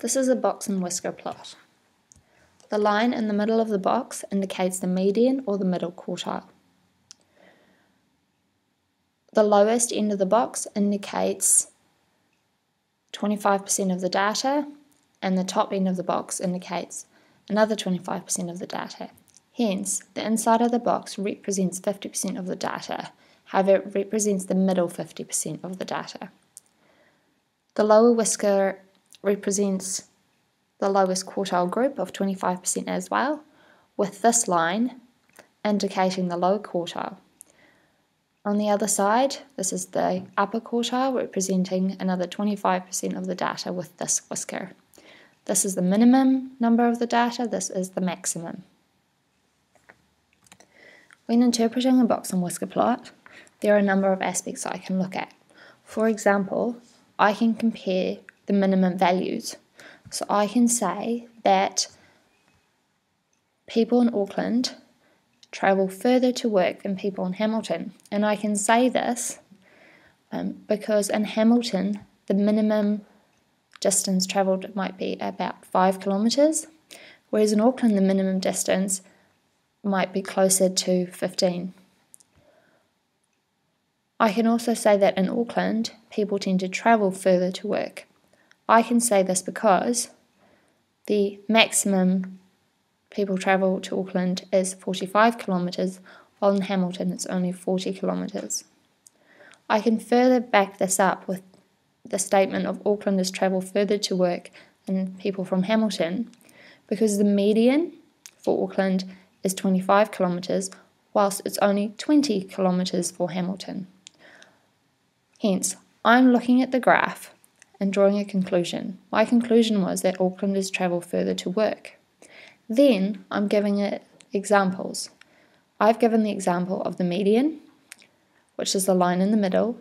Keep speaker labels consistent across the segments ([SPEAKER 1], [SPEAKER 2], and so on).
[SPEAKER 1] This is a box and whisker plot. The line in the middle of the box indicates the median or the middle quartile. The lowest end of the box indicates 25% of the data, and the top end of the box indicates another 25% of the data. Hence, the inside of the box represents 50% of the data, however, it represents the middle 50% of the data. The lower whisker represents the lowest quartile group of 25% as well, with this line indicating the lower quartile. On the other side, this is the upper quartile representing another 25% of the data with this whisker. This is the minimum number of the data, this is the maximum. When interpreting a box and whisker plot, there are a number of aspects I can look at. For example, I can compare the minimum values. So I can say that people in Auckland travel further to work than people in Hamilton. And I can say this um, because in Hamilton, the minimum distance travelled might be about five kilometres, whereas in Auckland, the minimum distance might be closer to 15. I can also say that in Auckland, people tend to travel further to work. I can say this because the maximum people travel to Auckland is 45 kilometres, while in Hamilton it's only 40 kilometres. I can further back this up with the statement of Aucklanders travel further to work than people from Hamilton because the median for Auckland is 25 kilometres, whilst it's only 20 kilometres for Hamilton. Hence, I'm looking at the graph and drawing a conclusion. My conclusion was that Aucklanders travel further to work. Then I'm giving it examples. I've given the example of the median, which is the line in the middle,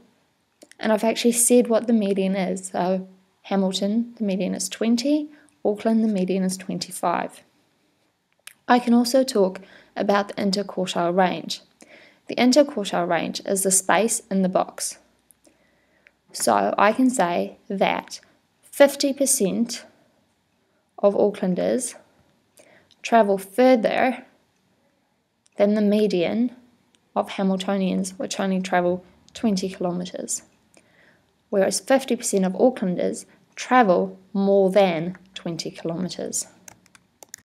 [SPEAKER 1] and I've actually said what the median is. So Hamilton, the median is 20, Auckland, the median is 25. I can also talk about the interquartile range. The interquartile range is the space in the box. So I can say that 50% of Aucklanders travel further than the median of Hamiltonians, which only travel 20 kilometres, whereas 50% of Aucklanders travel more than 20 kilometres.